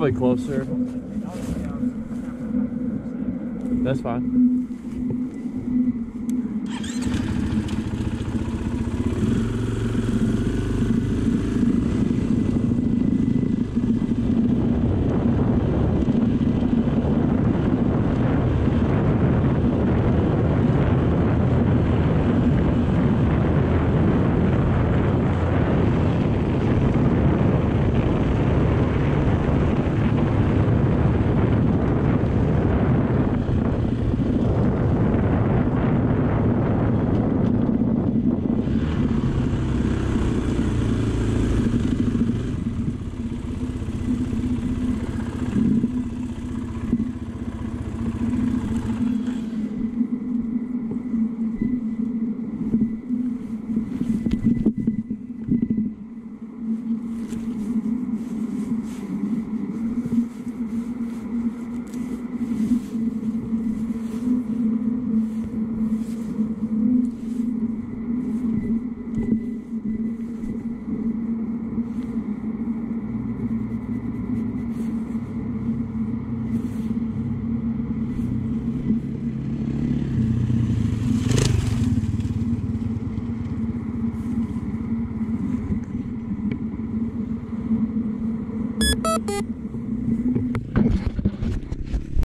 Probably closer. That's fine.